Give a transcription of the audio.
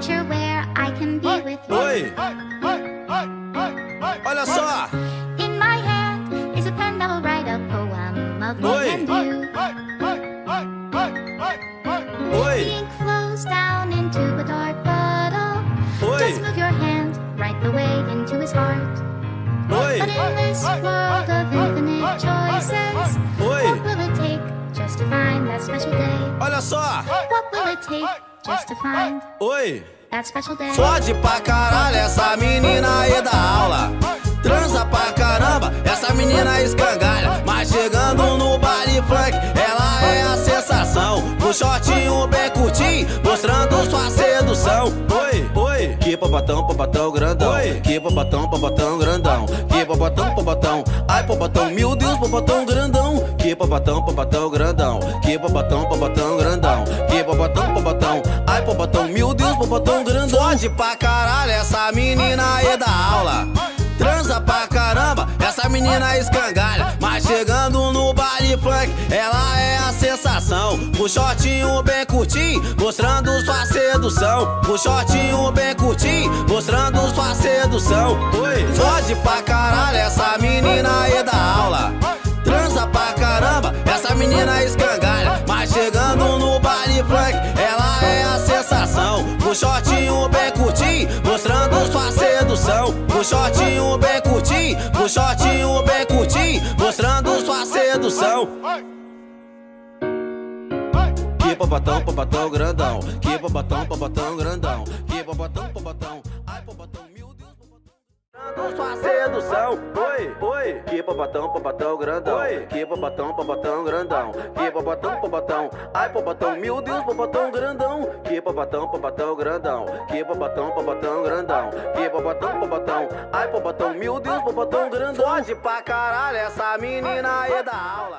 future where I can be with you. Oi! Olha só! In my hand is a pen that will write a poem of me Oi. and you. The Oi! ink flows down into a dark bottle. Oi. Just move your hand right the way into his heart. Oi! But in this world of infinite choices, Oi. what will it take just to find that special day? Olha só! What will it take just to find Oi! that special day? Fode pra caralho essa menina aí da aula. Transa pra caramba, essa menina escangalha. Mas chegando no baile funk, ela é a sensação. No shortinho bem curtinho, mostrando sua sedução. Oi, oi. Que popatão, popatão grandão. Oi. Que popatão, popatão grandão. Que popatão, popatão. Ai, popatão, meu Deus, popatão grandão. Que popatão, popatão grandão. Que popatão, popatão grandão. Que popatão, popatão. Ai, popatão, meu Deus, popatão grandão. Fode pra caralho essa menina aí da aula. Transa pra caramba, essa menina escangalha. Mas chegando no baile funk, ela é a sensação. O shortinho bem curtinho, mostrando sua sedução. O shortinho bem curtinho, mostrando sua sedução. Oi, foge pra caralho, essa menina aí da aula. Sensação. O shortinho bem curtinho, mostrando sua sedução. O shortinho bem curtinho, o shortinho bem curtinho, mostrando sua sedução. Que popatão, popatão grandão. Que popatão, popatão grandão. Que popatão, popatão. Ai, popatão, meu Deus, popatão. Mostrando sua sedução. Oi, oi. Que popatão, popatão grandão. Oi. Que popatão, popatão grandão. Que popatão, popatão. Ai, popatão, meu Deus, popatão grandão. Que popatão, popatão grandão. Que popatão, popatão grandão. Que popatão, popatão. Ai, popatão, meu Deus, popatão grandão. Fode pra caralho essa menina aí da aula.